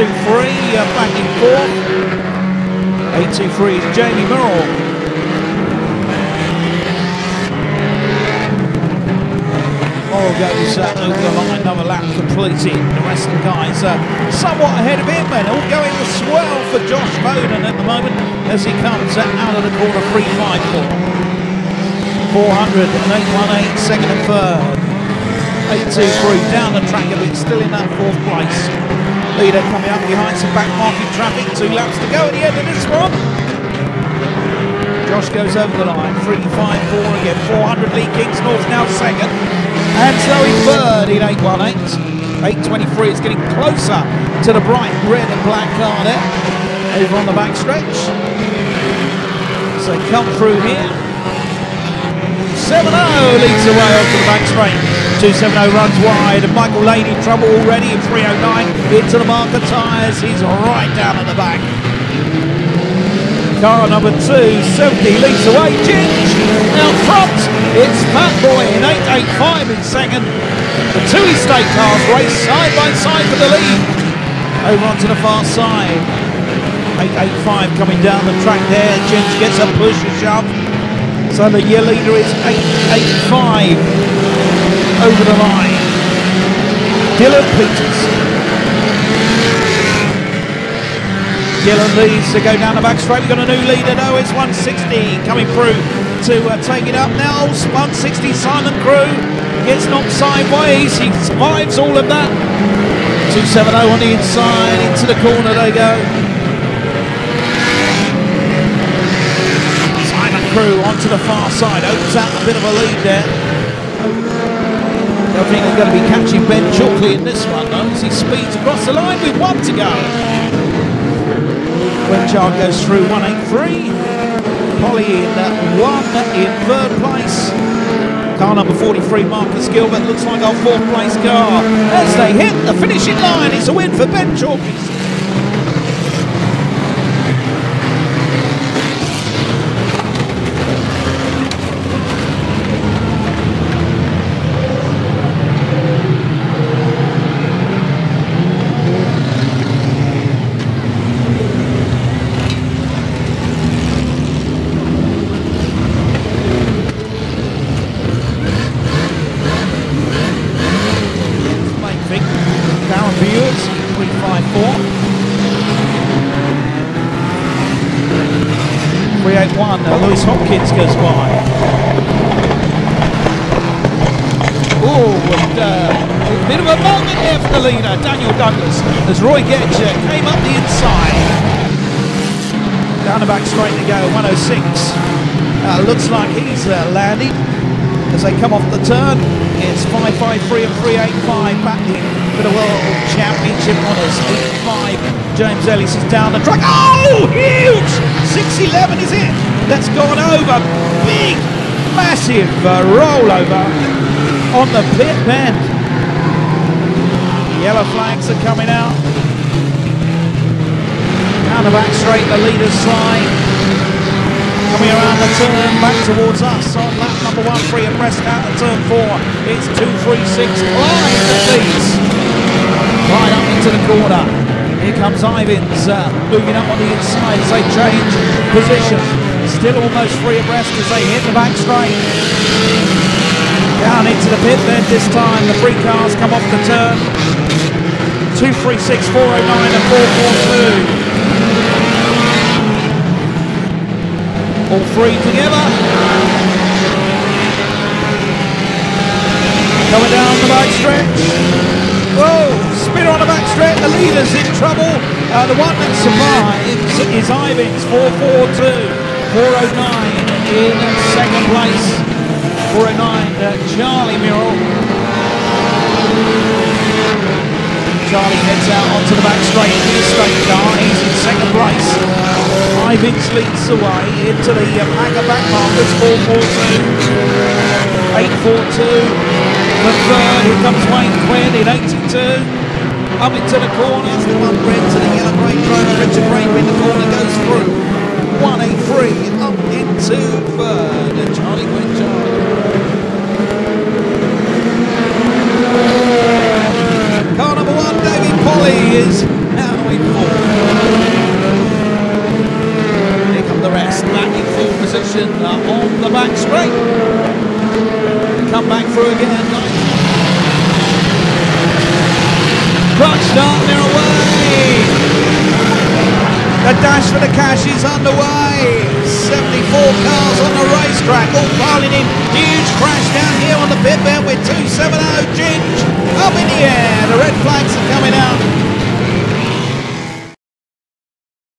in fourth. 823 is Jamie Murrell. Morrill goes uh, over the line, another lap completed. The rest of the guys uh, somewhat ahead of him and all going to swell for Josh Bowden at the moment as he comes uh, out of the corner 354. 400 and 818, second and third. 823 down the track a bit, still in that fourth place. Leader coming up behind some back marking traffic, two laps to go at the end of this one. Josh goes over the line, 354 again, 400 Lee Kingsnorth now second. And Zoe third in 818. 823 is getting closer to the bright red and black car there. Over on the back stretch. So come through here. 7-0 leads away onto the back straight. 270 runs wide Michael Lane in trouble already in 309 into the marker tyres. He's right down at the back. Car number two, 70 leads away. Ginge out front. It's Fat Boy in 885 in second. The two estate cars race side by side for the lead. Over onto the far side. 885 coming down the track there. Ginge gets a push and shove. So the year leader is 885 over the line. Dylan Peters. Dylan leads to go down the back straight. We've got a new leader though. It's 160 coming through to uh, take it up now. 160 Simon Crew gets knocked sideways. He survives all of that. 270 on the inside. Into the corner they go. Simon Crew onto the far side. Opens out a bit of a lead there. Think going to be catching Ben Chalkley in this one though as he speeds across the line with one to go. Wenchard goes through 183. Polly in one in third place. Car number 43, Marcus Gilbert, looks like our fourth place car. As they hit the finishing line, it's a win for Ben Chalkley. 354. 381, uh, Lewis Hopkins goes by. Oh, and uh, a bit of a moment there for the leader, Daniel Douglas, as Roy Gedge uh, came up the inside. Down the back straight to go, 106. Uh, looks like he's uh, landing as they come off the turn. It's 553 and 385 battling for the World Championship honours. 85. James Ellis is down the track. Oh, huge! 611 is it? That's gone over. Big, massive uh, rollover on the pit bend. Yellow flags are coming out. Down the back straight, the leader's side. Coming around the turn, back towards us on lap number one, free abreast out of turn four. It's two, three, six, Clyde that leads. Clyde up into the corner. Here comes Ivins uh, moving up on the inside as they change position. Still almost free abreast as they hit the back straight. Down into the pit bend this time. The three cars come off the turn. 236, 409 and 442. All three together. On the leader's in trouble. Uh, the one that survives is Ivins, 442. 409 in second place. 409, uh, Charlie Murrell. Charlie heads out onto the back straight the estate car. He's in second place. Ivins leads away into the uh, Packer back markers, 442. 842. The third, here comes Wayne Quinn in 82 up into the corner, The one red to the yellow brake driver, Richard Brake in the corner goes through. 183 up into third. And Charlie Winchard. Car number one, David Polly is now in fourth. Here come the rest, back in fourth position on the back straight. Come back through again, Away. The dash for the cash is underway. 74 cars on the racetrack, all piling in. Huge crash down here on the pit bend with 270 Ginge up in the air. The red flags are coming out.